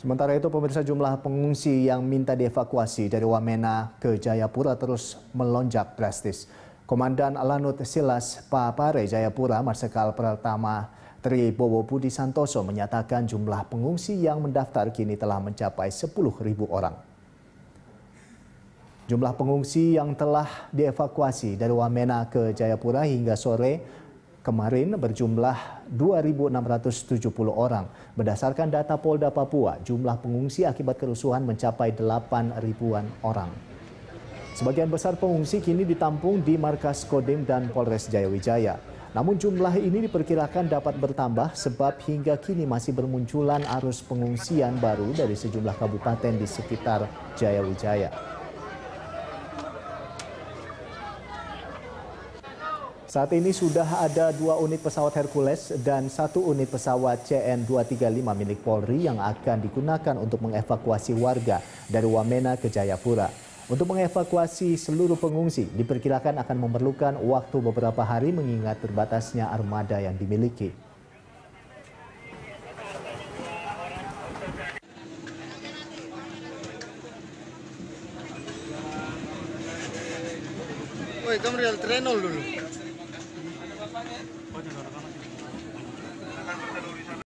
Sementara itu pemirsa jumlah pengungsi yang minta dievakuasi dari Wamena ke Jayapura terus melonjak drastis. Komandan Lanut Silas Papare Jayapura Marsikal Pratama Tri Bowo Budi Santoso menyatakan jumlah pengungsi yang mendaftar kini telah mencapai 10.000 orang. Jumlah pengungsi yang telah dievakuasi dari Wamena ke Jayapura hingga sore kemarin berjumlah 2.670 orang. Berdasarkan data Polda Papua, jumlah pengungsi akibat kerusuhan mencapai 8 ribuan orang. Sebagian besar pengungsi kini ditampung di markas Kodim dan Polres Jayawijaya. Namun jumlah ini diperkirakan dapat bertambah sebab hingga kini masih bermunculan arus pengungsian baru dari sejumlah kabupaten di sekitar Jayawijaya. Saat ini sudah ada dua unit pesawat Hercules dan satu unit pesawat CN-235 milik Polri yang akan digunakan untuk mengevakuasi warga dari Wamena ke Jayapura. Untuk mengevakuasi seluruh pengungsi diperkirakan akan memerlukan waktu beberapa hari mengingat terbatasnya armada yang dimiliki. Woi, kamu real trenol dulu. Oye,